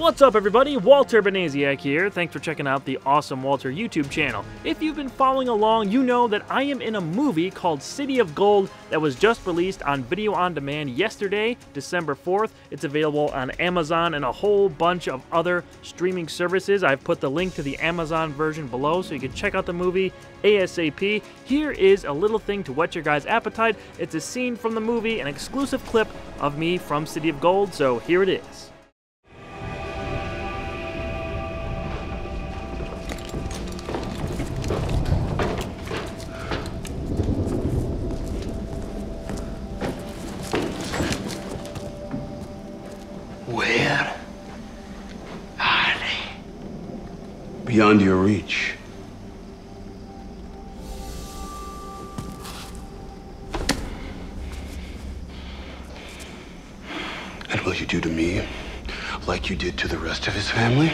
What's up, everybody? Walter Banasiak here. Thanks for checking out the Awesome Walter YouTube channel. If you've been following along, you know that I am in a movie called City of Gold that was just released on video on demand yesterday, December 4th. It's available on Amazon and a whole bunch of other streaming services. I've put the link to the Amazon version below so you can check out the movie ASAP. Here is a little thing to whet your guys' appetite. It's a scene from the movie, an exclusive clip of me from City of Gold, so here it is. Where are they? Beyond your reach. And will you do to me like you did to the rest of his family?